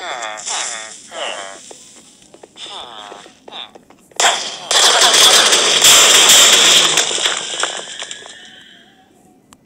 Ah.